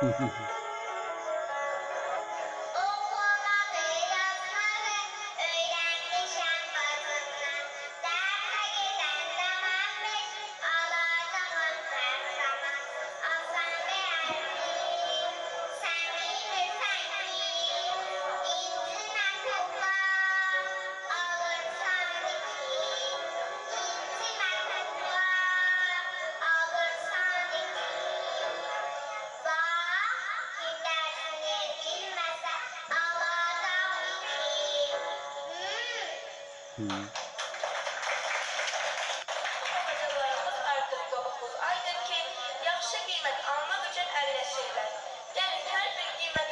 哼哼哼 Hmm. yaxşı qiymət almaq üçün əlləşirlər. Yəni hər bir qiymət